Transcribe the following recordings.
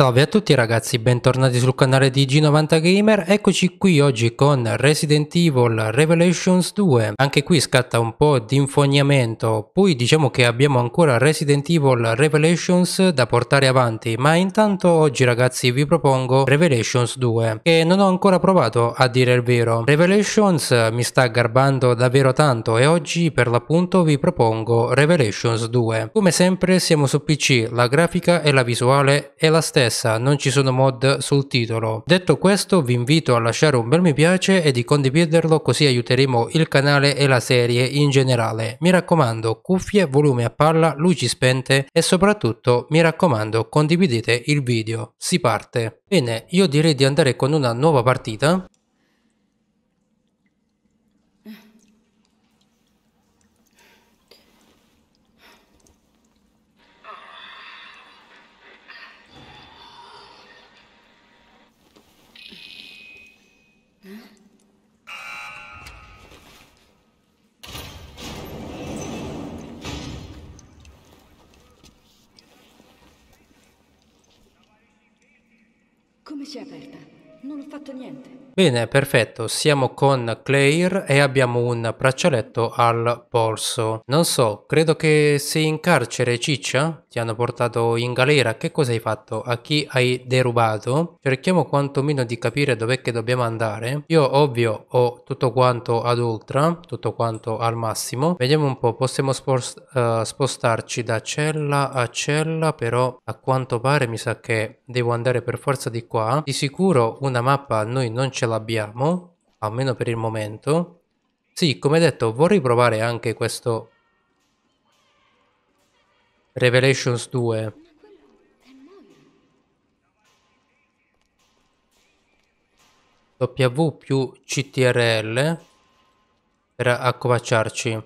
Salve a tutti ragazzi, bentornati sul canale di G90 Gamer, eccoci qui oggi con Resident Evil Revelations 2, anche qui scatta un po' di infognamento, poi diciamo che abbiamo ancora Resident Evil Revelations da portare avanti, ma intanto oggi ragazzi vi propongo Revelations 2, che non ho ancora provato a dire il vero. Revelations mi sta garbando davvero tanto e oggi per l'appunto vi propongo Revelations 2. Come sempre siamo su PC, la grafica e la visuale è la stessa stessa, non ci sono mod sul titolo. Detto questo vi invito a lasciare un bel mi piace e di condividerlo così aiuteremo il canale e la serie in generale. Mi raccomando cuffie, volume a palla, luci spente e soprattutto mi raccomando condividete il video. Si parte. Bene, io direi di andare con una nuova partita Come si è aperta? Non ho fatto niente. Bene, perfetto, siamo con Claire e abbiamo un braccialetto al polso. Non so, credo che sei in carcere, ciccia? Ti hanno portato in galera, che cosa hai fatto? A chi hai derubato? Cerchiamo quantomeno di capire dov'è che dobbiamo andare. Io ovvio ho tutto quanto ad ultra, tutto quanto al massimo. Vediamo un po', possiamo spost uh, spostarci da cella a cella, però a quanto pare mi sa che devo andare per forza di qua. Di sicuro una mappa noi non ce l'abbiamo, almeno per il momento. Sì, come detto, vorrei provare anche questo Revelations 2. W più CTRL per accovacciarci.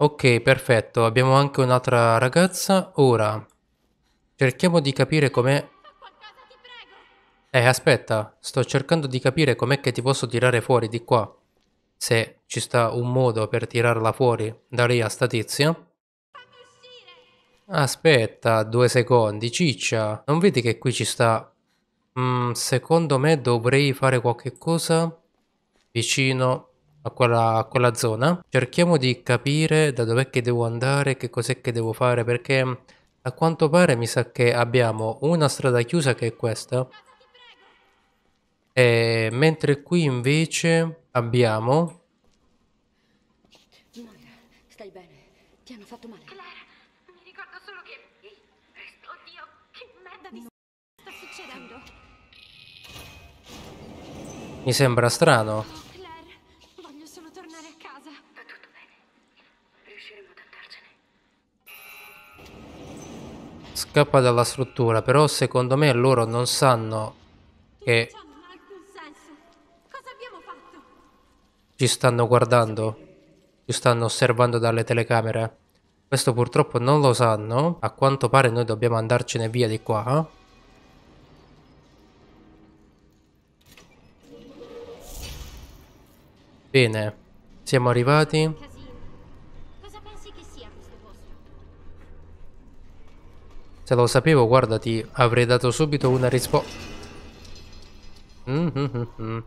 Ok, perfetto. Abbiamo anche un'altra ragazza. Ora, cerchiamo di capire com'è... Eh, aspetta. Sto cercando di capire com'è che ti posso tirare fuori di qua. Se ci sta un modo per tirarla fuori da lì a sta tizia. Aspetta, due secondi. Ciccia, non vedi che qui ci sta... Mm, secondo me dovrei fare qualche cosa vicino a quella, a quella zona. Cerchiamo di capire da dov'è che devo andare, che cos'è che devo fare, perché a quanto pare mi sa che abbiamo una strada chiusa che è questa. E mentre qui invece abbiamo... Moira, stai bene? Ti hanno fatto male? Claire, mi ricordo solo che... Oddio, che merda di sta succedendo? Mi sembra strano. scappa dalla struttura, però secondo me loro non sanno che ci stanno guardando, ci stanno osservando dalle telecamere. Questo purtroppo non lo sanno, a quanto pare noi dobbiamo andarcene via di qua. Bene, siamo arrivati. Se lo sapevo, guarda, ti avrei dato subito una risposta. Mm -hmm.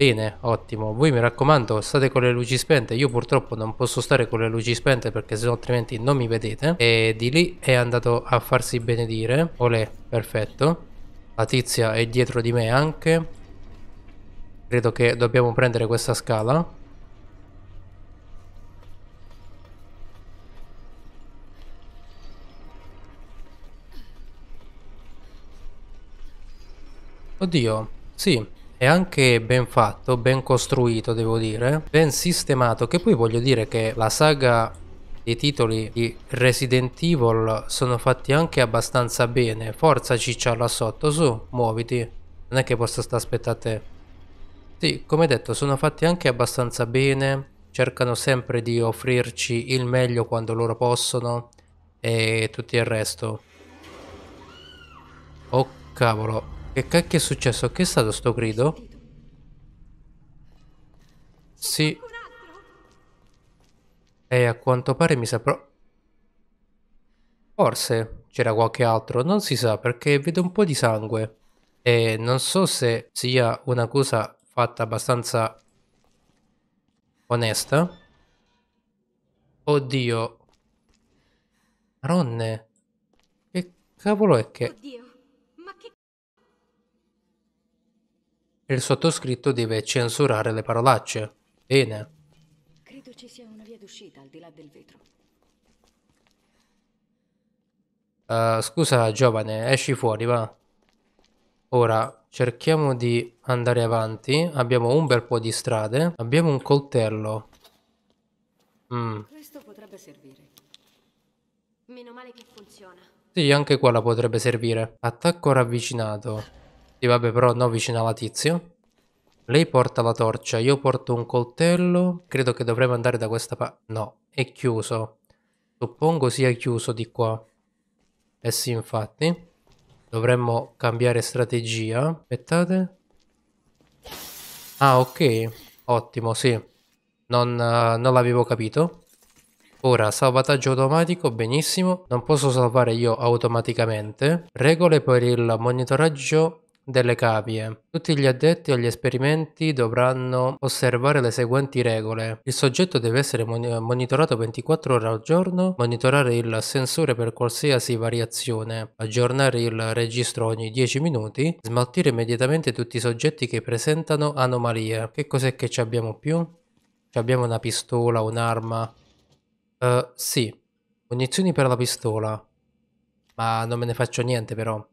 Bene, ottimo. Voi mi raccomando, state con le luci spente. Io purtroppo non posso stare con le luci spente perché sennò altrimenti non mi vedete. E di lì è andato a farsi benedire. Olè, perfetto. La tizia è dietro di me anche. Credo che dobbiamo prendere questa scala. Oddio, sì, è anche ben fatto, ben costruito devo dire, ben sistemato, che poi voglio dire che la saga dei titoli di Resident Evil sono fatti anche abbastanza bene. Forza ciccia là sotto, su, muoviti. Non è che posso stare aspettando te. Sì, come detto, sono fatti anche abbastanza bene, cercano sempre di offrirci il meglio quando loro possono e tutto il resto. Oh cavolo, che cacchio è successo? Che è stato sto grido? Sì. E a quanto pare mi saprò... Forse c'era qualche altro, non si sa perché vedo un po' di sangue. E non so se sia una cosa fatta abbastanza onesta. Oddio. Maronne. Che cavolo è che... Oddio, ma che... Il sottoscritto deve censurare le parolacce. Bene. Credo ci sia una via d'uscita al di là del vetro. Uh, scusa giovane, esci fuori, va. Ora cerchiamo di andare avanti. Abbiamo un bel po' di strade. Abbiamo un coltello. Mm. Questo potrebbe servire. Meno male che funziona. Sì, anche quella potrebbe servire. Attacco ravvicinato. Sì, vabbè, però no vicino alla tizia. Lei porta la torcia, io porto un coltello. Credo che dovremmo andare da questa parte. No, è chiuso. Suppongo sia chiuso di qua. Eh sì, infatti. Dovremmo cambiare strategia. Aspettate. Ah, ok. Ottimo, sì. Non, uh, non l'avevo capito. Ora, salvataggio automatico, benissimo. Non posso salvare io automaticamente. Regole per il monitoraggio delle cavie. Tutti gli addetti agli esperimenti dovranno osservare le seguenti regole. Il soggetto deve essere monitorato 24 ore al giorno, monitorare il sensore per qualsiasi variazione, aggiornare il registro ogni 10 minuti, smaltire immediatamente tutti i soggetti che presentano anomalie. Che cos'è che ci abbiamo più? Ci abbiamo una pistola, un'arma. Uh, sì, munizioni per la pistola. Ma non me ne faccio niente però.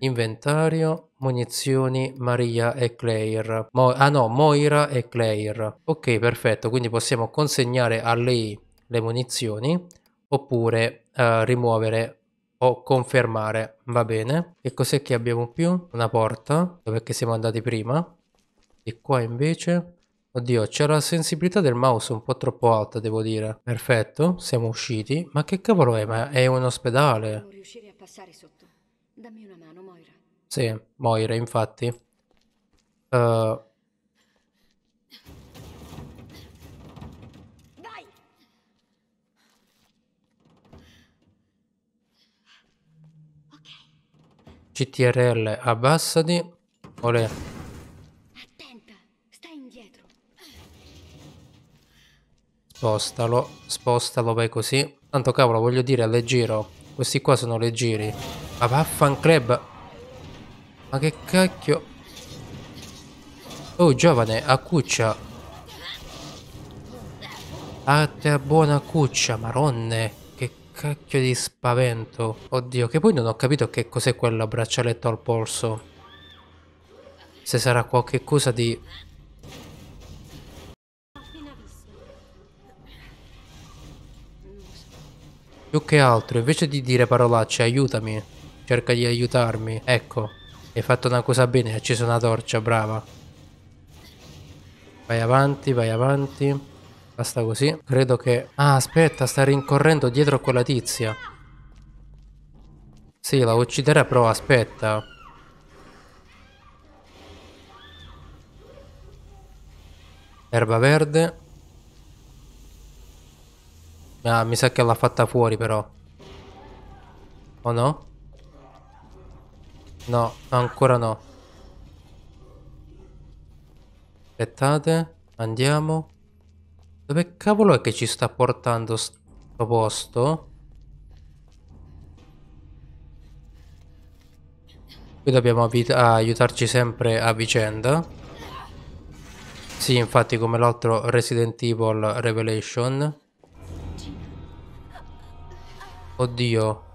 Inventario, munizioni, Maria e Claire. Mo ah no, Moira e Claire. Ok, perfetto, quindi possiamo consegnare a lei le munizioni oppure uh, rimuovere o confermare. Va bene. E cos'è che abbiamo più? Una porta, dove siamo andati prima. E qua invece... Oddio, c'è la sensibilità del mouse un po' troppo alta, devo dire. Perfetto, siamo usciti. Ma che cavolo è? Ma è un ospedale? Devo riuscire a passare sotto. Dammi una mano, Moira. Sì, Moira, infatti. Uh! Ok, CTRL, abbassati. Olè. Attenta, stai indietro. Spostalo, spostalo, vai così. Tanto cavolo, voglio dire, leggero. Questi qua sono leggeri. Ma vaffanclub. Ma che cacchio. Oh, giovane, accuccia. A te buona cuccia, maronne. Che cacchio di spavento. Oddio, che poi non ho capito che cos'è quel braccialetto al polso. Se sarà qualche cosa di... Più che altro, invece di dire parolacce, aiutami. Cerca di aiutarmi. Ecco, hai fatto una cosa bene, hai acceso una torcia, brava. Vai avanti, vai avanti. Basta così. Credo che... Ah, aspetta, sta rincorrendo dietro quella tizia. Sì, la ucciderà, però aspetta. Erba verde. Ah, mi sa che l'ha fatta fuori però. O no? No, ancora no. Aspettate, andiamo. Dove cavolo è che ci sta portando sto posto? Qui dobbiamo aiutarci sempre a vicenda. Sì, infatti come l'altro Resident Evil Revelation. Oddio.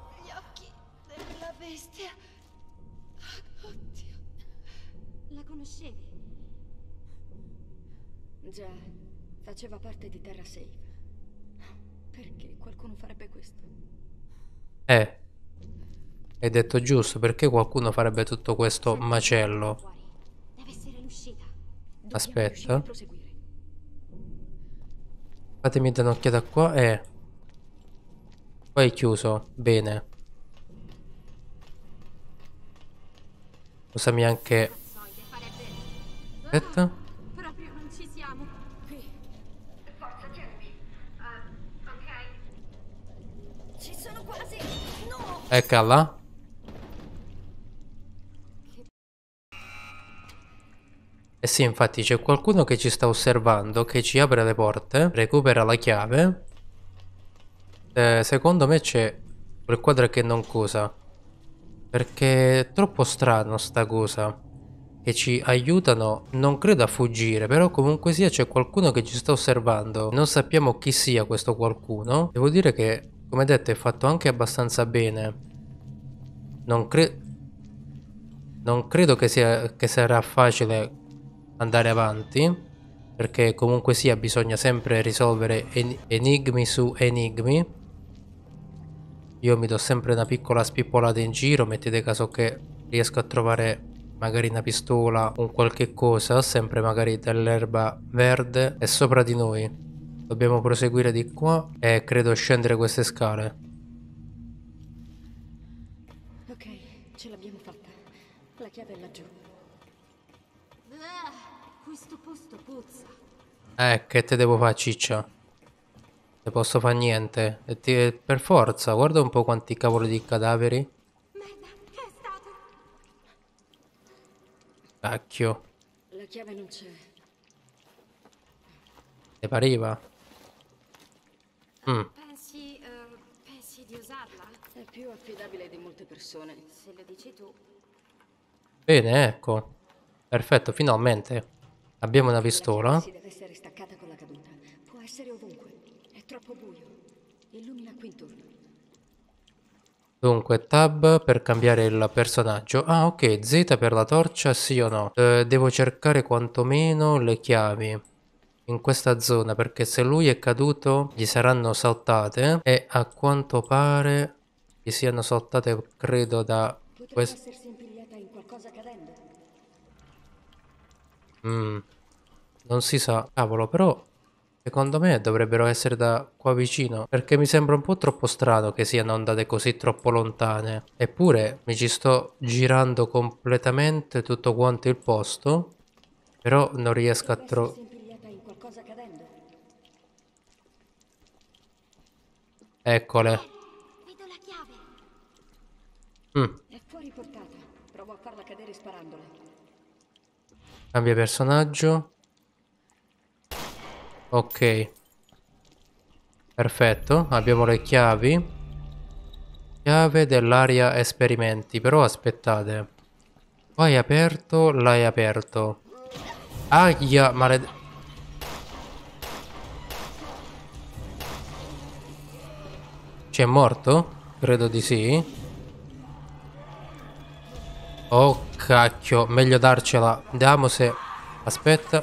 Eh. Hai detto giusto, perché qualcuno farebbe tutto questo macello? Aspetta. Fatemi dare un'occhiata qua. Eh. Qua è chiuso. Bene. Usami anche... Aspetta. Proprio non ci siamo. Eccola. Eh sì, infatti c'è qualcuno che ci sta osservando, che ci apre le porte, recupera la chiave. Eh, secondo me c'è quel quadro che non cosa. Perché è troppo strano sta cosa. Che ci aiutano, non credo a fuggire, però comunque sia c'è qualcuno che ci sta osservando. Non sappiamo chi sia questo qualcuno. Devo dire che, come detto, è fatto anche abbastanza bene. Non, cre non credo che, sia, che sarà facile andare avanti perché comunque sia bisogna sempre risolvere en enigmi su enigmi io mi do sempre una piccola spippolata in giro mettete caso che riesco a trovare magari una pistola un qualche cosa sempre magari dell'erba verde è sopra di noi dobbiamo proseguire di qua e credo scendere queste scale Ok, ce l'abbiamo fatta. La chiave è laggiù. Ah, questo posto puzza. Eh, che te devo fare, ciccia? Ne posso fare niente. E ti- per forza, guarda un po' quanti cavoli di cadaveri. Merda, che è stato? Cacchio, La chiave non c'è. ne pareva? Mm, Pensi, eh, pensi di usarla? È più affidabile di molte persone. Se lo dici tu. bene, ecco. Perfetto, finalmente. Abbiamo una pistola. Si deve essere staccata con la caduta. Può essere ovunque. È troppo buio. Illumina qui intorno. Dunque, tab per cambiare il personaggio. Ah, ok, Z per la torcia, sì o no? Eh, devo cercare quantomeno le chiavi in questa zona perché se lui è caduto gli saranno saltate e a quanto pare gli siano saltate credo da questo... Mm, non si sa. Cavolo, però secondo me dovrebbero essere da qua vicino. Perché mi sembra un po' troppo strano che siano andate così troppo lontane. Eppure mi ci sto girando completamente tutto quanto il posto. Però non riesco a trovare... essersi impigliata in qualcosa cadendo. Eccole. Vedo la chiave. Mm, È fuori portata. Provo a farla cadere sparandola. cambia personaggio. Ok. Perfetto, abbiamo le chiavi. Chiave dell'area esperimenti. Però aspettate. Qua hai aperto, l'hai aperto. Aia, maled... Ci è morto? Credo di sì. Oh cacchio, meglio darcela. Vediamo se... Aspetta.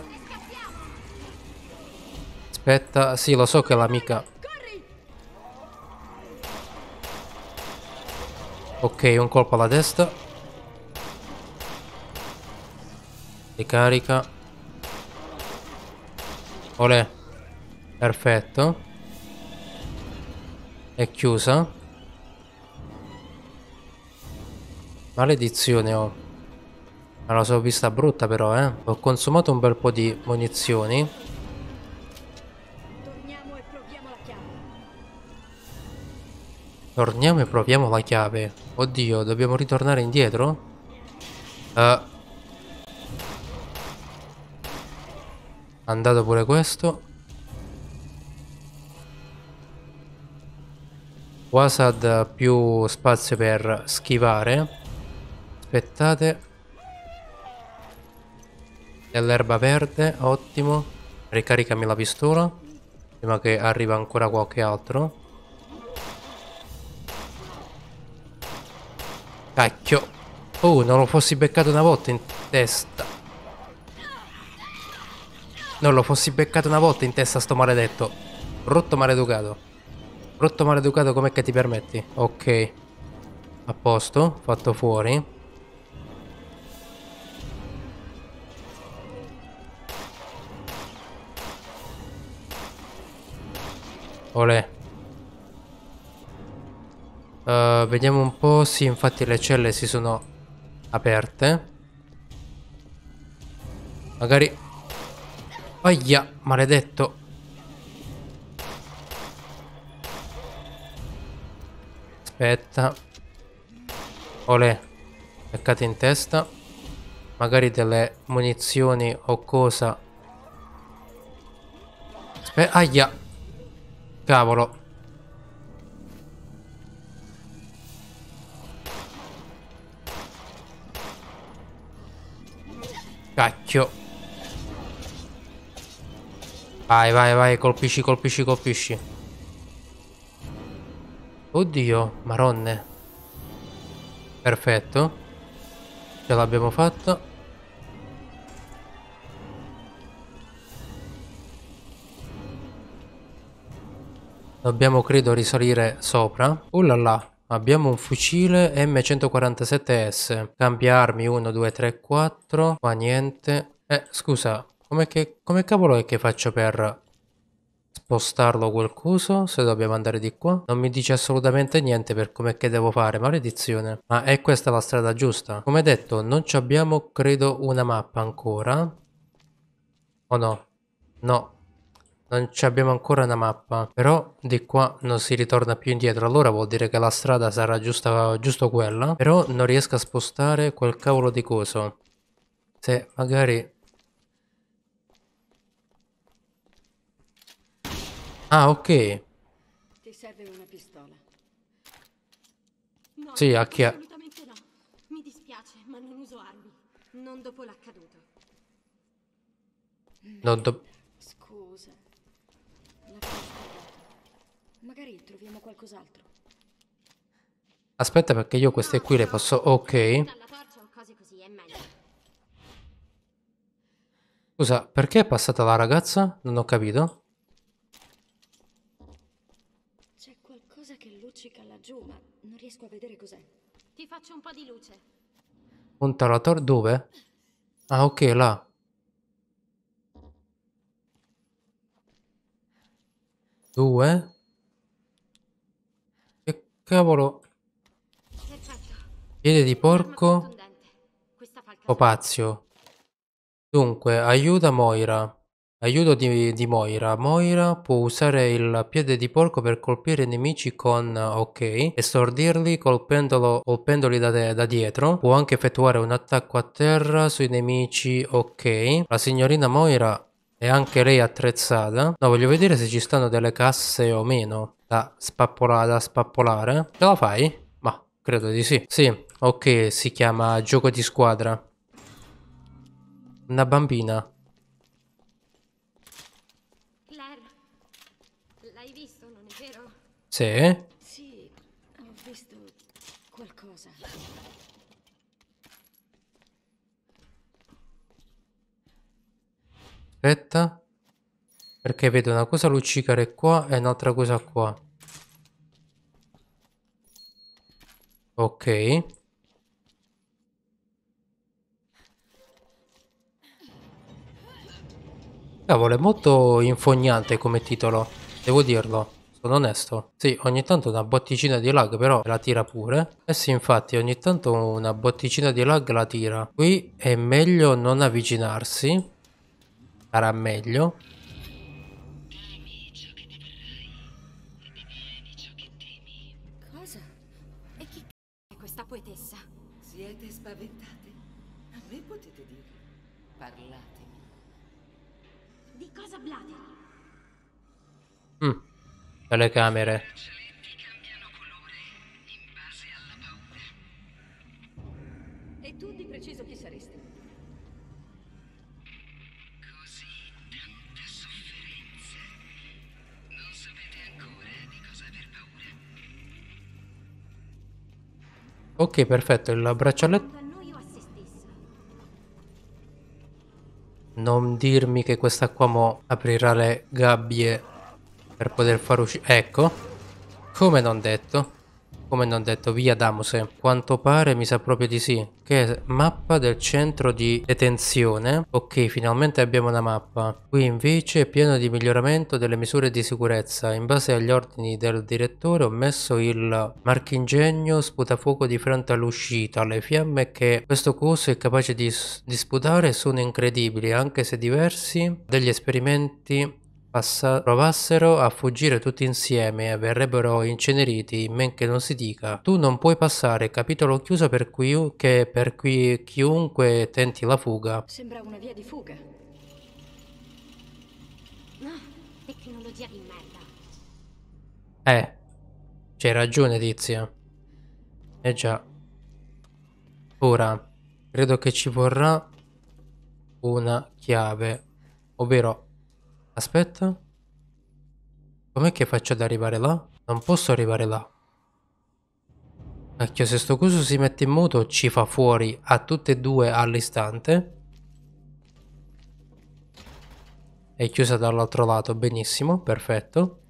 Aspetta, sì, lo so che l'amica... Ok, un colpo alla testa. Ricarica. Olè. Perfetto. È chiusa. Maledizione oh. Ma la so vista brutta però eh. Ho consumato un bel po' di munizioni. Torniamo e proviamo la chiave. Torniamo e proviamo la chiave. Oddio, dobbiamo ritornare indietro? Eh. Andato pure questo. Wasad più spazio per schivare. Aspettate. Dell'erba verde, ottimo. Ricaricami la pistola. Prima che arriva ancora qualche altro. Cacchio. Oh, non lo fossi beccato una volta in testa. Non lo fossi beccato una volta in testa sto maledetto. Brutto maleducato. Brutto maleducato com'è che ti permetti? Ok. A posto, fatto fuori. Olè. Uh, vediamo un po'. Sì, infatti le celle si sono aperte. Magari... Aia, maledetto. Aspetta. Olè. Peccate in testa. Magari delle munizioni o cosa. Aspe aia. Cavolo. Cacchio. Vai, vai, vai, colpisci, colpisci, colpisci. Oddio, maronne. Perfetto. Ce l'abbiamo fatta. Dobbiamo credo risalire sopra. Uh là là. Abbiamo un fucile M147S. Cambia armi 1, 2, 3, 4. Qua niente. Eh, scusa. Come, che, come cavolo è che faccio per spostarlo quel? Se dobbiamo andare di qua? Non mi dice assolutamente niente per come che devo fare. Maledizione. Ma è questa la strada giusta? Come detto, non ci abbiamo, credo, una mappa ancora. O no? No, non ci abbiamo ancora una mappa, però di qua non si ritorna più indietro, allora vuol dire che la strada sarà giusta, giusto quella, però non riesco a spostare quel cavolo di coso. Se magari... Ah, ok. Ti serve una pistola. No, Sì, a chi è? Assolutamente no. Mi dispiace, ma non uso armi. Non dopo l'accaduto. Non do- Scusa. Magari troviamo qualcos'altro. Aspetta perché io queste qui le posso... Ok. Scusa, perché è passata la ragazza? Non ho capito. C'è qualcosa che luccica laggiù, ma non riesco a vedere cos'è. Ti faccio un po' di luce. Punta la tor... Dove? Ah, ok, là. Due. Che cavolo... Perfetto. Piede di porco... contundente. Questa fa il caso. Opazio. Dunque, aiuta Moira. Aiuto di, di Moira. Moira può usare il piede di porco per colpire i nemici con ok e stordirli colpendoli da, de- da dietro. Può anche effettuare un attacco a terra sui nemici ok. La signorina Moira è anche lei attrezzata. No, voglio vedere se ci stanno delle casse o meno da, spappola- da spappolare. Ce la fai? Ma credo di sì. Sì, ok, si chiama gioco di squadra. Una bambina. Claire. L'hai visto, non è vero? Sì. Sì, ho visto qualcosa. Aspetta. Perché vedo una cosa luccicare qua e un'altra cosa qua. Ok. Cavolo, è molto infognante come titolo. Devo dirlo. Sono onesto. Sì, ogni tanto una botticina di lag però la tira pure. Eh sì, infatti, ogni tanto una botticina di lag la tira. Qui è meglio non avvicinarsi. Sarà meglio. Telecamere. E tu di preciso chi saresti? Ok, perfetto. Il braccialetto. Non dirmi che questa qua mo aprirà le gabbie per poter far uscire. Ecco. Come non detto. Come non detto, via Damose. Quanto pare mi sa proprio di sì. Che è mappa del centro di detenzione. Ok, finalmente abbiamo una mappa. Qui invece è pieno di miglioramento delle misure di sicurezza. In base agli ordini del direttore ho messo il marchingegno sputafuoco di fronte all'uscita. Le fiamme che questo coso è capace di, di sputare sono incredibili, anche se diversi degli esperimenti passa- provassero a fuggire tutti insieme e verrebbero inceneriti, men che non si dica. Tu non puoi passare, capitolo chiuso per cui che per cui chiunque tenti la fuga. Sembra una via di fuga. No, tecnologia di merda. Eh, c'hai ragione, Tizia. Eh già. Ora, credo che ci vorrà una chiave, ovvero... Aspetta. Com'è che faccio ad arrivare là? Non posso arrivare là. Cacchio, se sto coso si mette in moto ci fa fuori a tutte e due all'istante. È chiusa dall'altro lato, benissimo, perfetto.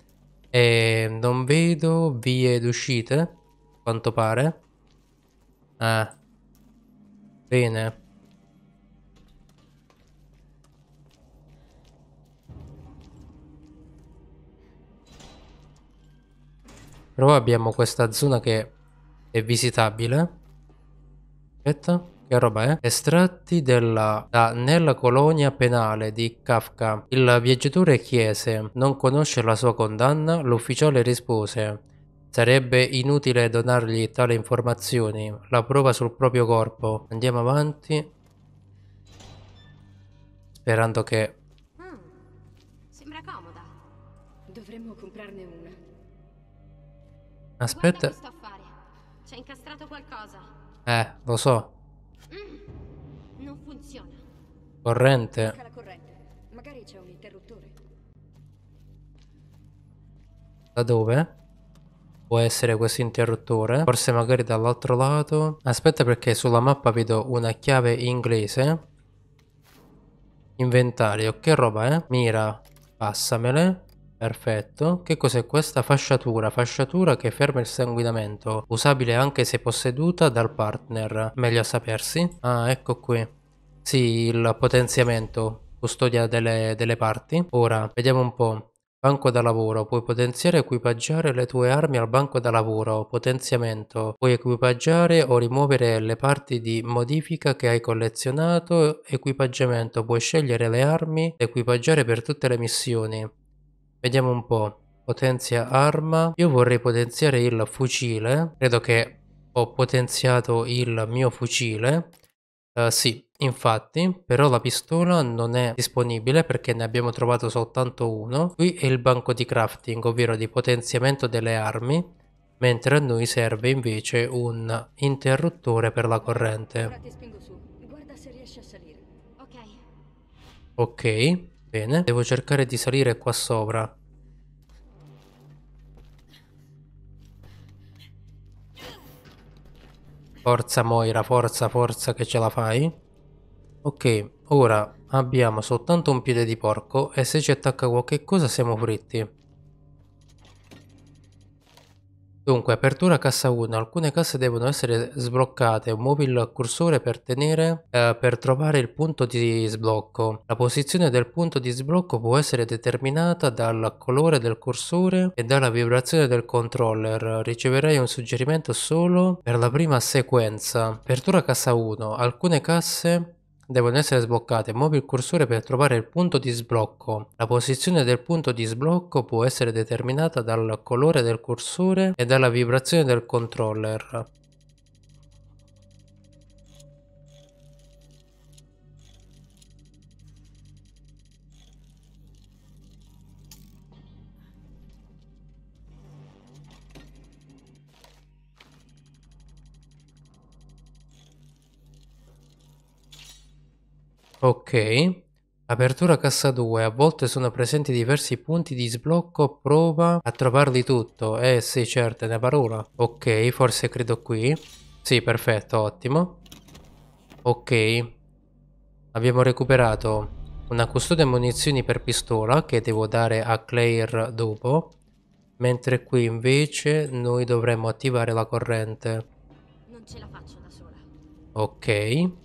E non vedo vie d'uscite, quanto pare. Ah. Bene. Però abbiamo questa zona che è visitabile. Aspetta, che roba è? Estratti della, da, nella colonia penale di Kafka. Il viaggiatore chiese, non conosce la sua condanna? L'ufficiale rispose, sarebbe inutile donargli tali informazioni. La prova sul proprio corpo. Andiamo avanti. Sperando che... Aspetta. C'è incastrato qualcosa. Eh, lo so. Mm, non funziona. Corrente. Corrente. Magari c'è un interruttore. Da dove? Può essere questo interruttore. Forse magari dall'altro lato. Aspetta perché sulla mappa vedo una chiave inglese. Inventario. Che roba è? Mira. Passamele. Perfetto. Che cos'è questa? Fasciatura. Fasciatura che ferma il sanguinamento. Usabile anche se posseduta dal partner. Meglio a sapersi. Ah, ecco qui. Sì, il potenziamento. Custodia delle, delle parti. Ora, vediamo un po'. Banco da lavoro. Puoi potenziare e equipaggiare le tue armi al banco da lavoro. Potenziamento. Puoi equipaggiare o rimuovere le parti di modifica che hai collezionato. Equipaggiamento. Puoi scegliere le armi equipaggiare per tutte le missioni. Vediamo un po'. Potenzia arma. Io vorrei potenziare il fucile. Credo che ho potenziato il mio fucile. Eh, sì, infatti, però la pistola non è disponibile perché ne abbiamo trovato soltanto uno. Qui è il banco di crafting, ovvero di potenziamento delle armi, mentre a noi serve invece un interruttore per la Ora corrente. ti spingo su. Guarda se riesci a salire. Ok. Bene. Devo cercare di salire qua sopra. Forza Moira, forza, forza che ce la fai. Ok, ora abbiamo soltanto un piede di porco e se ci attacca qualche cosa siamo fritti. Dunque, apertura cassa 1. Alcune casse devono essere sbloccate. Muovi il cursore per tenere eh, per trovare il punto di sblocco. La posizione del punto di sblocco può essere determinata dal colore del cursore e dalla vibrazione del controller. Riceverai un suggerimento solo per la prima sequenza. Apertura cassa 1. Alcune casse devono essere sbloccate. Muovi il cursore per trovare il punto di sblocco. La posizione del punto di sblocco può essere determinata dal colore del cursore e dalla vibrazione del controller. Ok. Apertura cassa 2. A volte sono presenti diversi punti di sblocco. Prova a trovarli tutto. Eh sì, certo, è una parola. Ok, forse credo qui. Sì, perfetto, ottimo. Ok. Abbiamo recuperato una custodia munizioni per pistola che devo dare a Claire dopo. Mentre qui invece noi dovremmo attivare la corrente. Non ce la faccio da sola. Ok.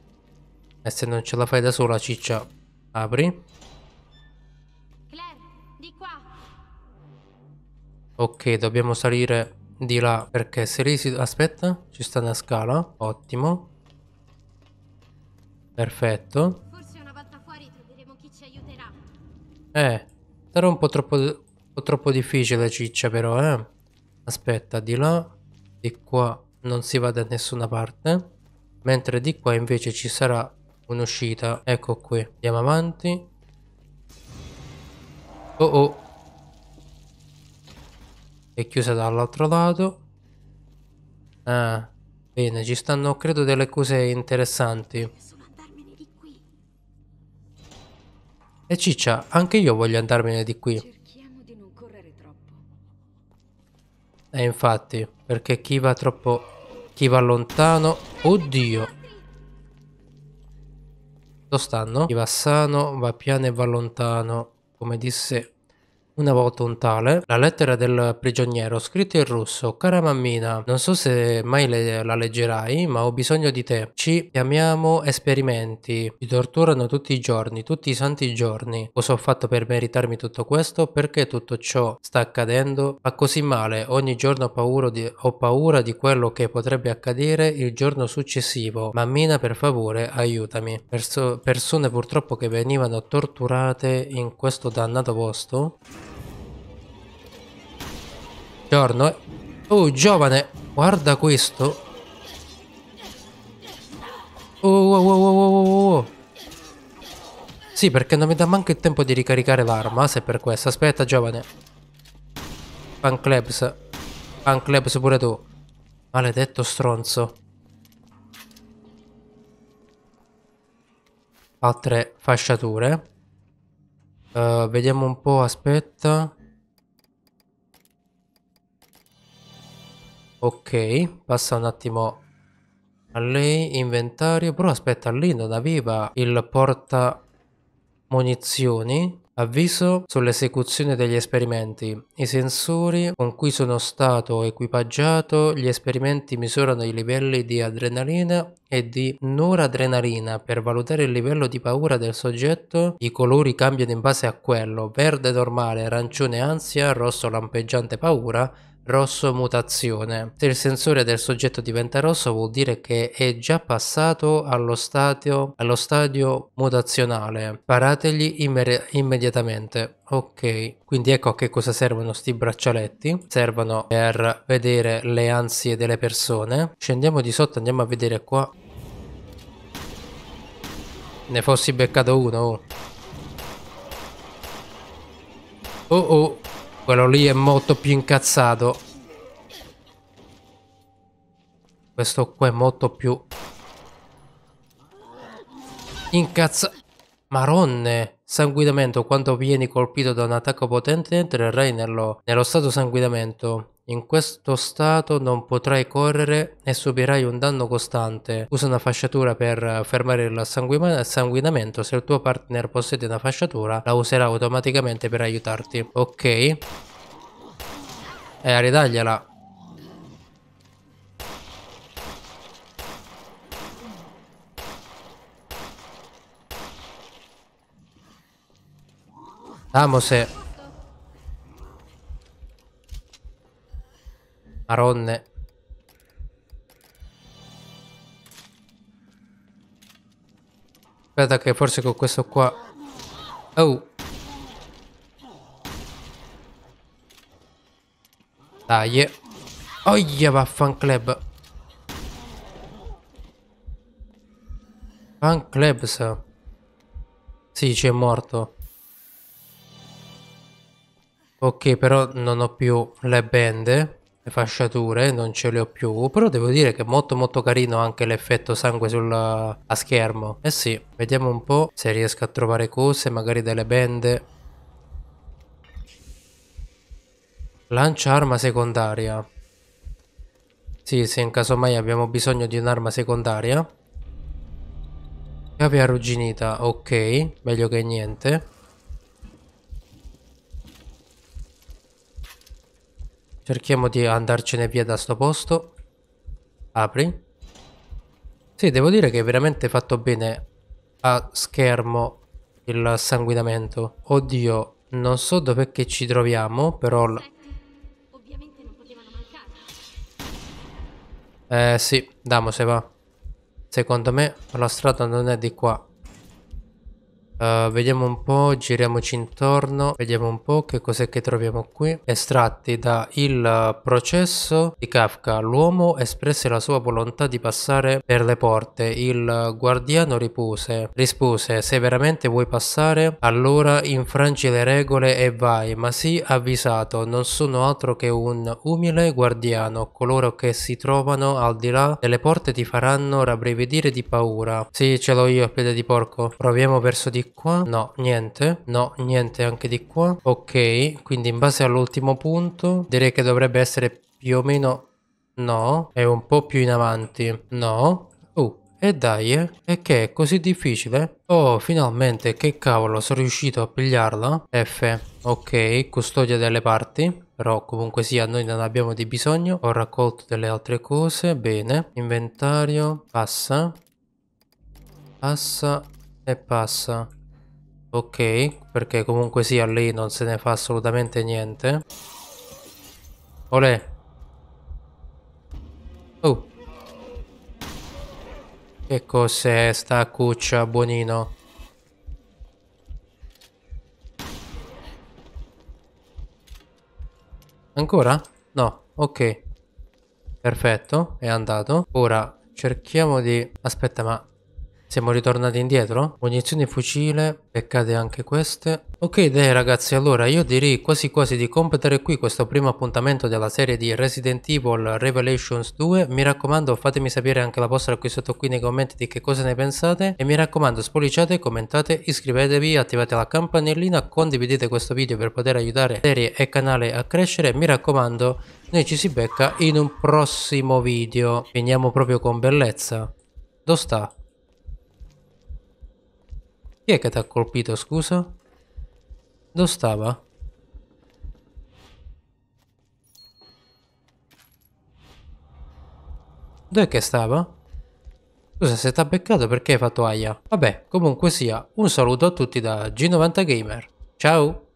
E se non ce la fai da sola, ciccia, apri. Claire, di qua. Ok, dobbiamo salire di là perché se lì si... Aspetta, ci sta una scala. Ottimo. Perfetto. Forse una volta fuori troveremo chi ci aiuterà. Eh, Sarà un po' troppo, un po' troppo difficile ciccia però, eh. Aspetta, di là, di qua non si va da nessuna parte. Mentre di qua invece ci sarà un'uscita. Ecco qui. Andiamo avanti. Oh oh. È chiusa dall'altro lato. Ah, bene, ci stanno credo delle cose interessanti. E ciccia, anche io voglio andarmene di qui. E infatti, perché chi va troppo... Chi va lontano... Oddio! Dove stanno? Chi va sano, va piano e va lontano. Come disse una volta un tale. La lettera del prigioniero, scritto in russo. Cara mammina, non so se mai le- la leggerai, ma ho bisogno di te. Ci chiamiamo esperimenti. Ti torturano tutti i giorni, tutti i santi giorni. Cosa ho fatto per meritarmi tutto questo? Perché tutto ciò sta accadendo? Fa così male. Ogni giorno ho paura di, ho paura di quello che potrebbe accadere il giorno successivo. Mammina, per favore, aiutami. Perso- persone purtroppo che venivano torturate in questo dannato posto. Giorno. Oh, giovane, guarda questo. Oh, oh, oh, oh, oh, oh, oh. Sì, perché non mi dà manco il tempo di ricaricare l'arma, se è per questo. Aspetta, giovane. Panclebs. Panclebs pure tu. Maledetto stronzo. Altre fasciature. Eh, vediamo un po', aspetta. Ok, passa un attimo a lei, inventario, però aspetta, lì non aveva il porta munizioni. Avviso sull'esecuzione degli esperimenti. I sensori con cui sono stato equipaggiato, gli esperimenti misurano i livelli di adrenalina e di noradrenalina per valutare il livello di paura del soggetto. I colori cambiano in base a quello: verde normale, arancione ansia, rosso lampeggiante paura, rosso mutazione. Se il sensore del soggetto diventa rosso vuol dire che è già passato allo stadio, allo stadio mutazionale. Parategli imme- immediatamente. Ok, quindi ecco a che cosa servono sti braccialetti. Servono per vedere le ansie delle persone. Scendiamo di sotto, andiamo a vedere qua. Ne fossi beccato uno. Oh, oh. oh. Quello lì è molto più incazzato. Questo qua è molto più... Incazza... Maronne! Sanguinamento. Quando vieni colpito da un attacco potente entrerai nello, nello stato sanguinamento. In questo stato non potrai correre e subirai un danno costante. Usa una fasciatura per fermare il sanguinamento. Se il tuo partner possiede una fasciatura, la userà automaticamente per aiutarti. Ok. E ridagliela. Damose. Maronne. Aspetta che forse con questo qua... Oh. Dai. Oia vaffan club. Fan clubs. Sì, ci è morto. Ok, però non ho più le bende, le fasciature, non ce le ho più. Però devo dire che è molto molto carino anche l'effetto sangue sul a schermo. Eh sì, vediamo un po' se riesco a trovare cose, magari delle bende. Lancia arma secondaria. Sì, se in caso mai abbiamo bisogno di un'arma secondaria. Chiave arrugginita, ok, meglio che niente. Cerchiamo di andarcene via da sto posto. Apri. Sì, devo dire che è veramente fatto bene a schermo il sanguinamento. Oddio, non so dov'è che ci troviamo, però... Eh sì, damo se va. Secondo me la strada non è di qua. Uh, vediamo un po', giriamoci intorno, vediamo un po' che cos'è che troviamo qui. Estratti da Il processo di Kafka. L'uomo espresse la sua volontà di passare per le porte. Il guardiano ripose, rispose, se veramente vuoi passare, allora infrangi le regole e vai, ma sii avvisato, non sono altro che un umile guardiano. Coloro che si trovano al di là delle porte ti faranno rabbrividire di paura. Sì, ce l'ho io, piede di porco. Proviamo verso di qua? No, niente. No, niente anche di qua. Ok, quindi in base all'ultimo punto direi che dovrebbe essere più o meno... No, è un po' più in avanti. No. Uh, e dai, eh? E che è così difficile? Oh, finalmente, che cavolo, sono riuscito a pigliarla? F. Ok, custodia delle parti. Però comunque sia, noi non abbiamo di bisogno. Ho raccolto delle altre cose. Bene. Inventario. Passa. Passa e passa. Ok, perché comunque sia lei non se ne fa assolutamente niente. Olè. Oh. Che cos'è sta cuccia, buonino? Ancora? No, ok. Perfetto, è andato. Ora cerchiamo di... Aspetta, ma siamo ritornati indietro? Munizioni fucile, peccate anche queste. Ok dai ragazzi, allora io direi quasi quasi di completare qui questo primo appuntamento della serie di Resident Evil Revelations 2. Mi raccomando fatemi sapere anche la vostra qui sotto qui nei commenti di che cosa ne pensate. E mi raccomando spolliciate, commentate, iscrivetevi, attivate la campanellina, condividete questo video per poter aiutare serie e canale a crescere. Mi raccomando, noi ci si becca in un prossimo video. Finiamo proprio con bellezza. Dove sta? Chi è che ti ha colpito, scusa? Dove stava? Dove che stava? Scusa, se t'ha beccato perché hai fatto aia? Vabbè, comunque sia, un saluto a tutti da G90 Gamer. Ciao!